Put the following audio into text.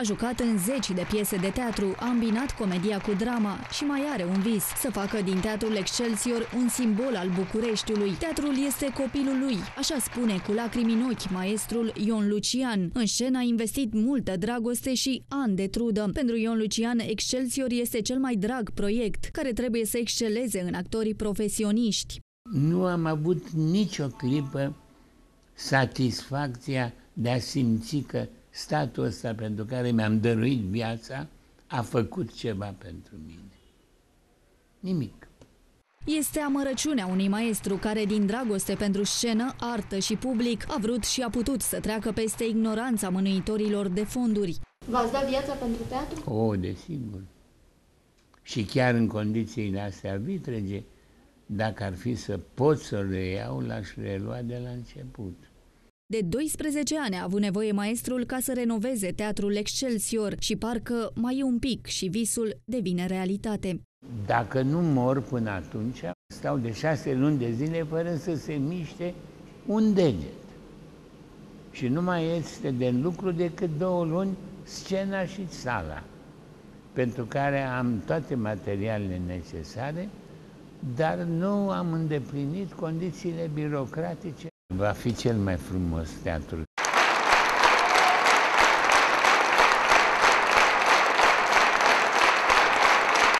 A jucat în zeci de piese de teatru, a îmbinat comedia cu drama și mai are un vis, să facă din Teatrul Excelsior un simbol al Bucureștiului. Teatrul este copilul lui, așa spune cu lacrimi în ochi maestrul Ion Lucian. În scenă a investit multă dragoste și ani de trudă. Pentru Ion Lucian, Excelsior este cel mai drag proiect, care trebuie să exceleze în actorii profesioniști. Nu am avut nicio clipă satisfacția de a simți că statul ăsta pentru care mi-am dăruit viața a făcut ceva pentru mine. Nimic. Este amărăciunea unui maestru care, din dragoste pentru scenă, artă și public, a vrut și a putut să treacă peste ignoranța mânuitorilor de fonduri. V-ați dat viața pentru teatru? O, desigur. Și chiar în condițiile astea vitrege, dacă ar fi să pot să le iau, l-aș relua de la început. De 12 ani a avut nevoie maestrul ca să renoveze teatrul Excelsior și parcă mai e un pic și visul devine realitate. Dacă nu mor până atunci, stau de șase luni de zile fără să se miște un deget. Și nu mai este de lucru decât două luni scena și sala, pentru care am toate materialele necesare, dar nu am îndeplinit condițiile birocratice. Va fi cel mai frumos teatru